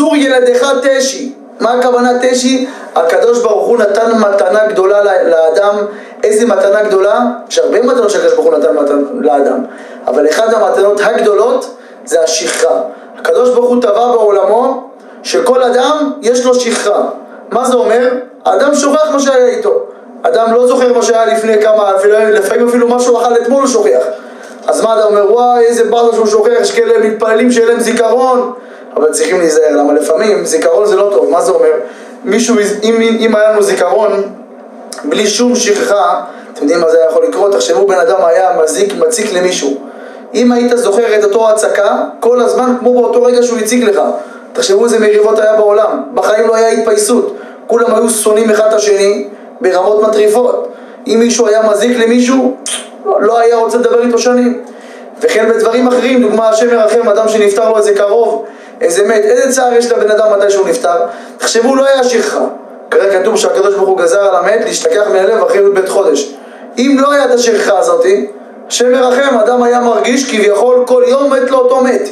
צור ילדיך תשי. מה הכוונה תשי? הקדוש ברוך הוא נתן מתנה גדולה לאדם. איזה מתנה גדולה? יש הרבה מתנות שהקדוש ברוך הוא נתן מתנה לאדם. אבל אחת המתנות הגדולות זה השכחה. הקדוש ברוך הוא טבע בעולמו שכל אדם יש לו שכחה. מה זה אומר? האדם שוכח מה שהיה איתו. אדם לא זוכר מה שהיה לפני כמה, לפעמים אפילו מה שהוא אכל אתמול הוא שוכח. אז מה אתה אומר, וואי איזה באזה שהוא שוכח, יש כאלה מתפללים שיהיה להם זיכרון. אבל צריכים להיזהר, למה לפעמים זיכרון זה לא טוב, מה זה אומר? מישהו, אם, אם היה לנו זיכרון בלי שום שכחה, אתם יודעים מה זה יכול לקרות? תחשבו בן אדם היה מזיק, מציק למישהו. אם היית זוכר את אותו הצקה, כל הזמן כמו באותו רגע שהוא הציג לך. תחשבו איזה מריבות היה בעולם. בחיים לא היה התפייסות. כולם היו שונאים אחד את השני ברמות מטריפות. אם מישהו היה מזיק למישהו, לא היה רוצה לדבר איתו שנים. וכן בדברים אחרים, דוגמה השם ירחם, אדם שנפטר לו איזה קרוב, איזה מת, איזה צער יש לבן אדם מתי שהוא נפטר? תחשבו, לא היה שכחה. כרגע כתוב שהקדוש ברוך הוא גזר על המת להשתכח מהלב אחרי י"ב חודש. אם לא היה את השכחה הזאתי, השם ירחם, אדם היה מרגיש כביכול כל יום מת לו אותו מת.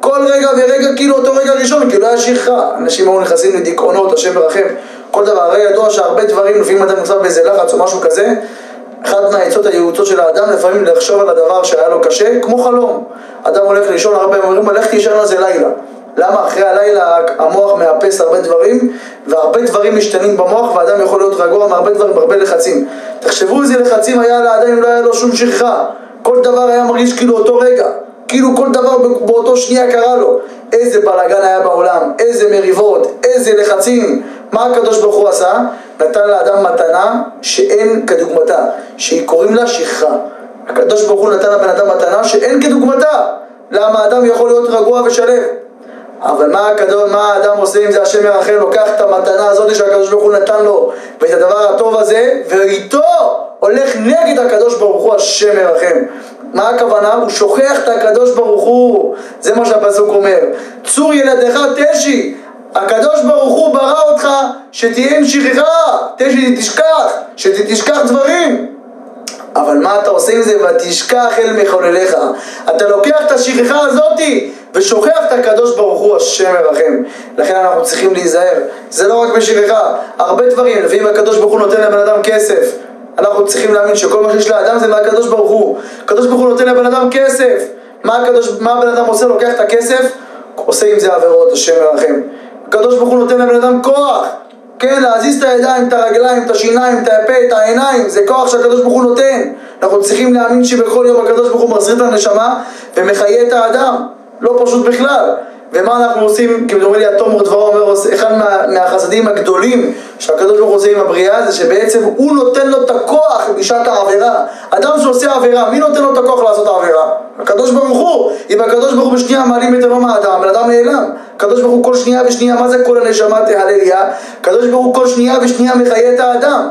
כל רגע ורגע כאילו אותו רגע ראשון, כאילו היה שכחה. אנשים היו נכנסים לדיכאונות, השם ירחם. כל דבר, הרי ידוע שהרבה דברים, לפעמים אדם נמצא באיזה לחץ או משהו כזה, אחת מהעצות הייעוצות של האדם לפעמים לחשוב על הדבר שהיה לו קשה, כמו חלום. אדם הולך לישון, הרבה אומרים, לך תישן על זה לילה. למה? אחרי הלילה המוח מאפס הרבה דברים, והרבה דברים משתנים במוח, ואדם יכול להיות רגוע מהרבה דברים, הרבה לחצים. תחשבו איזה לחצים היה לאדם אם לא היה לו שום שכחה. כל דבר היה מרגיש כאילו אותו רגע. כאילו כל דבר באותו שנייה קרה לו. איזה בלאגן היה בעולם, איזה מריבות, איזה לחצים. מה הקדוש ברוך הוא עשה? נתן לאדם מתנה שאין כדוגמתה, שהיא קוראים לה שכחה. הקדוש ברוך הוא נתן לבן אדם מתנה שאין כדוגמתה. למה האדם יכול להיות רגוע ושלם? אבל מה, הקדוש, מה האדם עושה אם זה השם ירחם, לוקח את המתנה הזאת שהקדוש ברוך הוא נתן לו ואת הדבר הטוב הזה ואיתו הולך נגד הקדוש ברוך הוא השם ירחם מה הכוונה? הוא שוכח את הקדוש ברוך הוא זה מה שהפסוק אומר צור ילדיך תשי הקדוש ברוך הוא ברא אותך שתהיה עם שכחה תשי תשכח שתשכח דברים אבל מה אתה עושה עם זה? ותשכח אל מחולליך. אתה לוקח את השכחה הזאתי ושוכח את הקדוש ברוך הוא השם ירחם. לכן אנחנו צריכים להיזהר. זה לא רק בשכחה, הרבה דברים. לפעמים הקדוש ברוך הוא נותן לבן אדם כסף. אנחנו צריכים להאמין שכל מה שיש לאדם זה מהקדוש ברוך הוא. הקדוש ברוך הוא נותן לבן אדם כסף. מה, הקדוש, מה הבן אדם עושה? לוקח את הכסף, עושה עם זה עבירות, השם ירחם. הקדוש ברוך הוא נותן לבן אדם כוח. כן, להזיז את הידיים, את הרגליים, את השיניים, את הפה, את העיניים, זה כוח שהקדוש ברוך הוא נותן. אנחנו צריכים להאמין שבכל יום הקדוש ברוך הוא מחזיר את הנשמה ומחיה את האדם. לא פשוט בכלל. ומה אנחנו עושים, כמדומה לי התומר דברו אומר, אחד מה, מהחסדים הגדולים שהקדוש ברוך הוא עושה עם הבריאה זה שבעצם הוא נותן לו את הכוח בשעת העבירה. אדם שעושה עבירה, מי נותן לו את הכוח לעשות העבירה? הקדוש ברוך. אם הקדוש ברוך הוא בשנייה מעלים את אלום האדם, בן אדם נעלם. הקדוש ברוך הוא כל שנייה ושנייה, מה זה כל הנשמה תהלליה? הקדוש ברוך הוא כל שנייה ושנייה מחיה את האדם.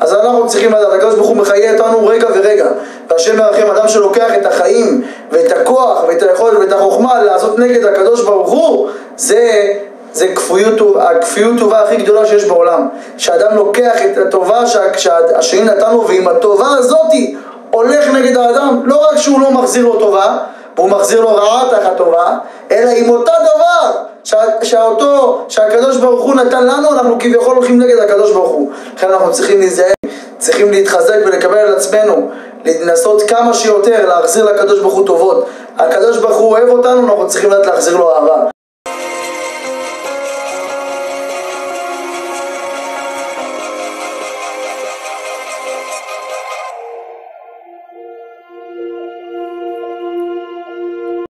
אז אנחנו צריכים לדעת, הקדוש ברוך הוא מחיה אותנו רגע ורגע. והשם מרחם אדם שלוקח את החיים ואת הכוח ואת היכולת ואת החוכמה לעשות נגד הקדוש ברוך הוא, זה, זה כפיות, הכפיות טובה הכי גדולה שיש בעולם. שאדם לוקח את הטובה שהשני נתן לו, ועם הטובה הזאתי הולך נגד האדם, לא רק שהוא לא מחזיר לו טובה, והוא מחזיר לו רעה תחת טובה, אלא עם אותה דבר שאותו, שהקדוש ברוך הוא נתן לנו, אנחנו כביכול הולכים נגד הקדוש ברוך הוא. לכן אנחנו צריכים להיזהר, צריכים להתחזק ולקבל על עצמנו, לנסות כמה שיותר להחזיר לקדוש ברוך הוא טובות. הקדוש ברוך הוא אוהב אותנו, אנחנו צריכים לדעת להחזיר לו אהבה.